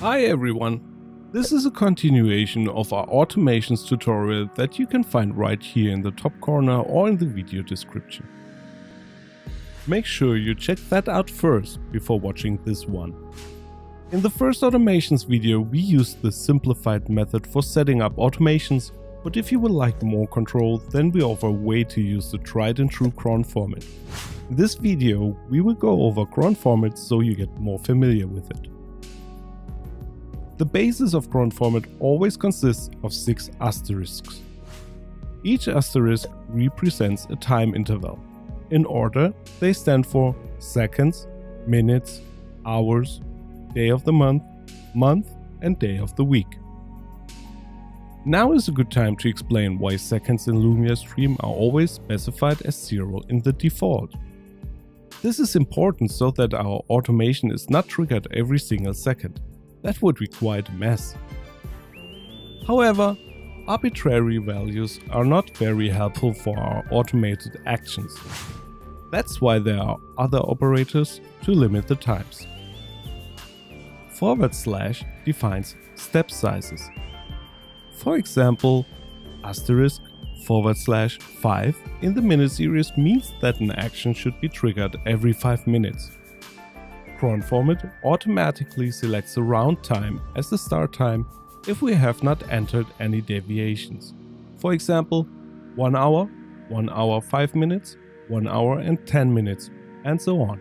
Hi everyone! This is a continuation of our automations tutorial that you can find right here in the top corner or in the video description. Make sure you check that out first before watching this one. In the first automations video we used the simplified method for setting up automations, but if you would like more control then we offer a way to use the tried and true cron format. In this video we will go over cron format so you get more familiar with it. The basis of cron format always consists of six asterisks. Each asterisk represents a time interval. In order, they stand for seconds, minutes, hours, day of the month, month, and day of the week. Now is a good time to explain why seconds in Lumia Stream are always specified as zero in the default. This is important so that our automation is not triggered every single second. That would be quite a mess. However, arbitrary values are not very helpful for our automated actions. That's why there are other operators to limit the times. Forward slash defines step sizes. For example, asterisk forward slash 5 in the minute series means that an action should be triggered every 5 minutes cron format automatically selects the round time as the start time if we have not entered any deviations. For example, 1 hour, 1 hour 5 minutes, 1 hour and 10 minutes, and so on.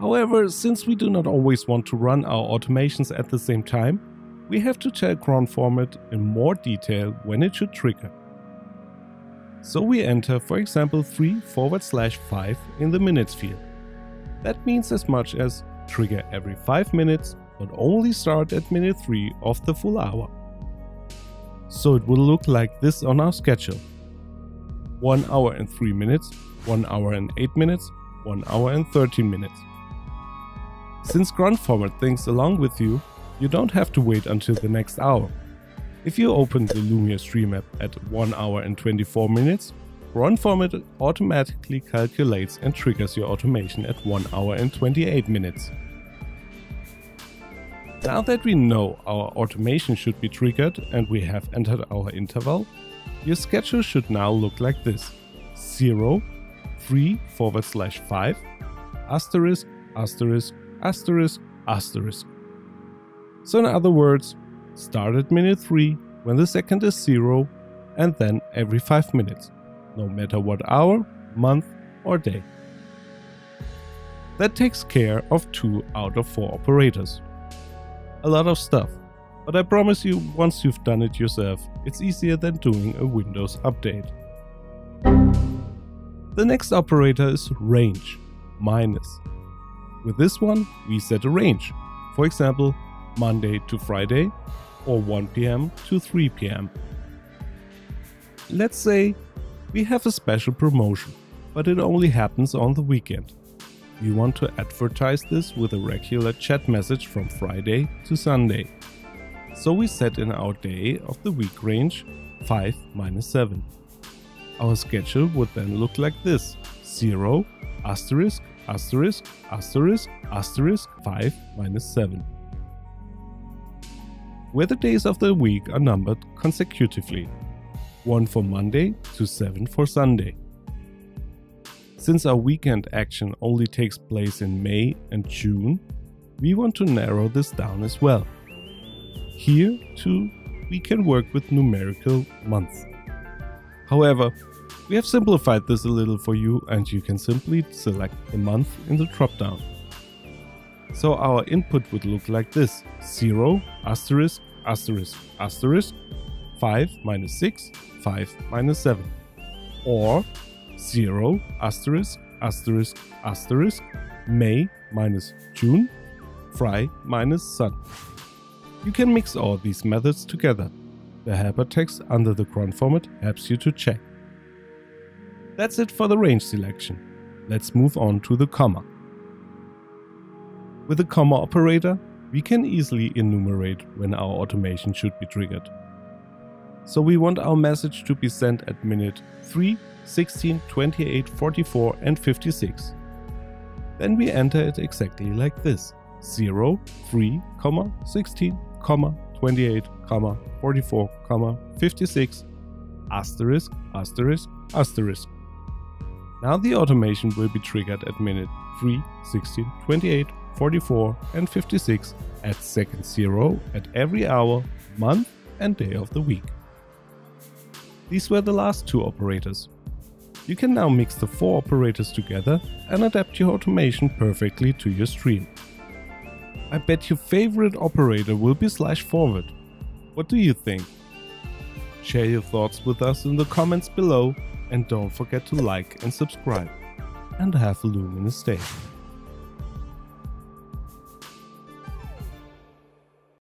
However, since we do not always want to run our automations at the same time, we have to tell cron format in more detail when it should trigger. So we enter for example 3 forward slash 5 in the minutes field. That means as much as trigger every 5 minutes, but only start at minute 3 of the full hour. So it will look like this on our schedule. 1 hour and 3 minutes, 1 hour and 8 minutes, 1 hour and 13 minutes. Since cron format thinks along with you, you don't have to wait until the next hour. If you open the Lumia Stream app at 1 hour and 24 minutes, cron format automatically calculates and triggers your automation at 1 hour and 28 minutes. Now that we know our automation should be triggered and we have entered our interval, your schedule should now look like this 0, 3 forward slash 5, asterisk, asterisk, asterisk, asterisk. So in other words, start at minute 3 when the second is 0 and then every 5 minutes no matter what hour, month, or day. That takes care of 2 out of 4 operators. A lot of stuff, but I promise you, once you've done it yourself, it's easier than doing a Windows update. The next operator is range, minus. With this one, we set a range, for example, Monday to Friday, or 1 pm to 3 pm. Let's say we have a special promotion, but it only happens on the weekend. We want to advertise this with a regular chat message from Friday to Sunday. So we set in our day of the week range 5 minus 7. Our schedule would then look like this 0, asterisk, asterisk, asterisk, asterisk 5 minus 7. Where the days of the week are numbered consecutively 1 for Monday to 7 for Sunday. Since our weekend action only takes place in May and June, we want to narrow this down as well. Here, too, we can work with numerical months. However, we have simplified this a little for you and you can simply select the month in the dropdown. So our input would look like this 0, asterisk, asterisk, asterisk, 5 minus 6, 5 minus 7. Or 0 asterisk asterisk asterisk May minus June, Fry minus Sun. You can mix all these methods together. The helper text under the cron format helps you to check. That's it for the range selection. Let's move on to the comma. With the comma operator, we can easily enumerate when our automation should be triggered. So we want our message to be sent at minute 3, 16, 28, 44 and 56. Then we enter it exactly like this. 0, 3, 16, 28, 44, 56, asterisk, asterisk, asterisk. Now the automation will be triggered at minute 3, 16, 28, 44 and 56 at second 0 at every hour, month and day of the week. These were the last two operators. You can now mix the four operators together and adapt your automation perfectly to your stream. I bet your favorite operator will be slash forward. What do you think? Share your thoughts with us in the comments below and don't forget to like and subscribe. And have a luminous day.